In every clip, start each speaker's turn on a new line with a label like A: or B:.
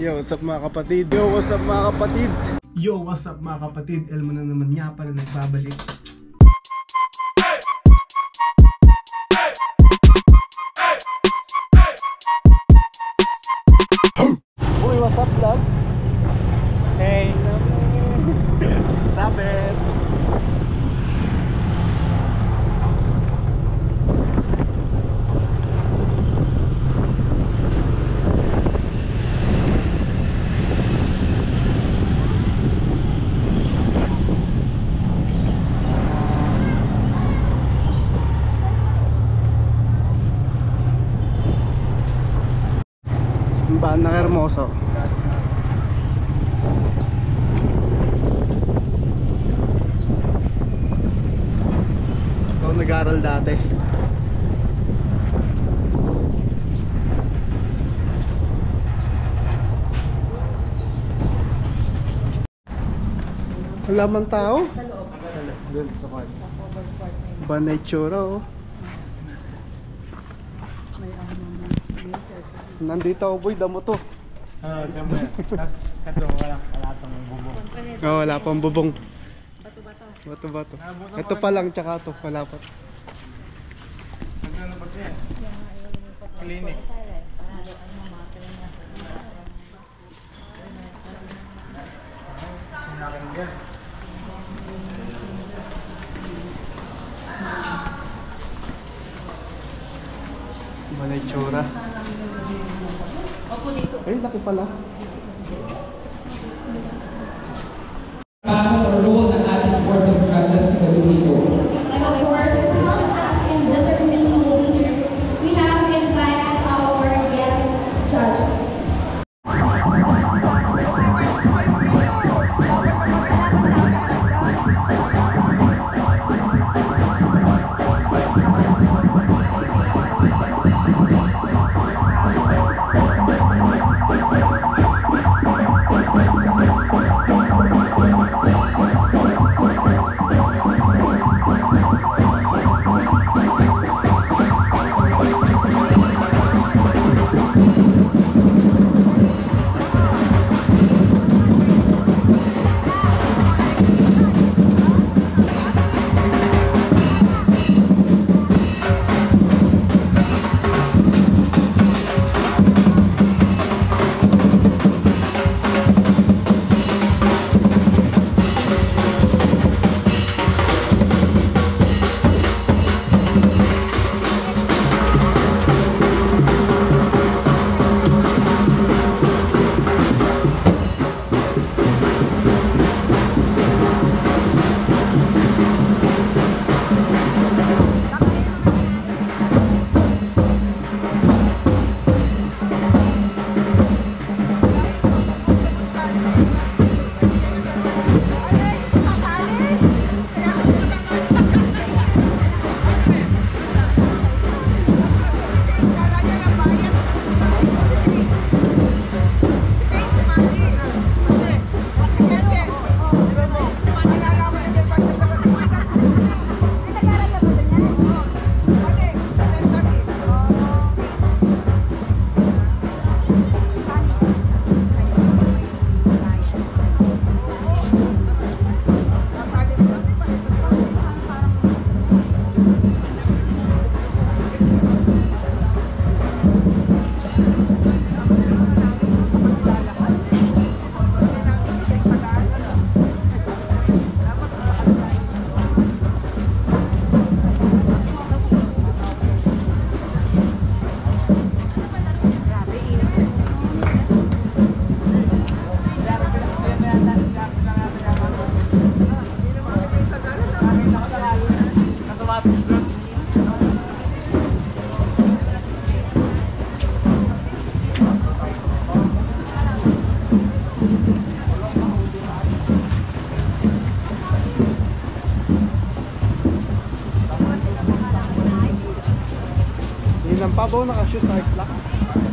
A: Yo, what's up mga kapatid? Yo, what's up mga kapatid? Yo, what's up mga kapatid? Elmo na naman nga pala nagbabalik. Baan ng Hermoso. Ito nag-aaral dati. Wala man tao? Doon sa kwan. Ba na itsura oh. Nandito ako boy, damo to.
B: Oo, damo yan. Tapos, kato, wala, wala tong bubong.
A: Oh, wala pang bubong. Bato bato. Ito pa lang tsaka to, wala pa.
B: Nagano ba yan? Clinic. Sinakin dyan.
A: Ba na itsura? Ay, laki pala.
C: Ang
A: pabaw nakashoot sa ice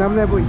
A: Naman na boy.